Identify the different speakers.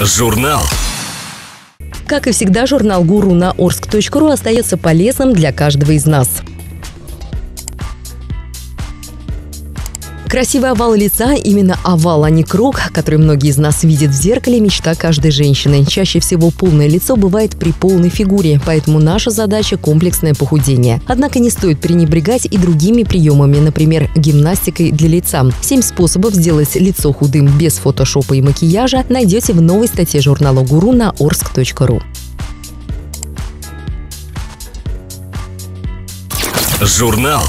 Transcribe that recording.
Speaker 1: Журнал.
Speaker 2: Как и всегда, журнал «Гуру» на orsk.ru остается полезным для каждого из нас. Красивый овал лица, именно овал, а не круг, который многие из нас видят в зеркале, мечта каждой женщины. Чаще всего полное лицо бывает при полной фигуре, поэтому наша задача – комплексное похудение. Однако не стоит пренебрегать и другими приемами, например, гимнастикой для лица. Семь способов сделать лицо худым без фотошопа и макияжа найдете в новой статье журнала «Гуру» на orsk.ru.
Speaker 1: Журнал.